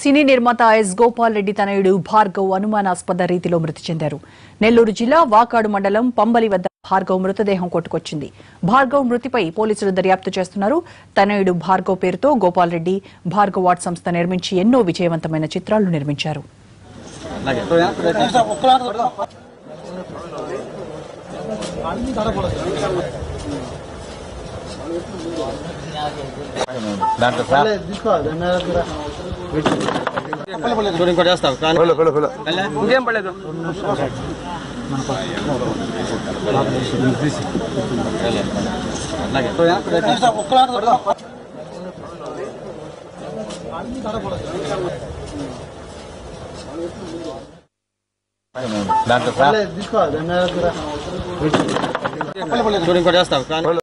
సినీ నిర్మాత ఎస్ గోపాల్ రెడ్డి తనయుడు భార్గవ్ అనుమానాస్పద రీతిలో మృతి చెందారు. నెల్లూరు జిల్లా వాకాడు మండలం పంబలి వద్ద భార్గవ్ మృతదేహం కొట్టుకొచ్చింది. భార్గవ్ మృతిపై పోలీసులు దర్యాప్తు చేస్తున్నారు. తనయుడు భార్గవ్ పేరుతో గోపాల్ రెడ్డి భార్గవ్ వాట్ సంస్థ నిర్మించి ఎన్నో విజయవంతమైన చిత్రాలు నిర్మించారు. చూడు ఇంకోటి చేస్తావు ఇంకేం పడలేదు? దాంట్లో చూడు ఇంకోటి చేస్తావు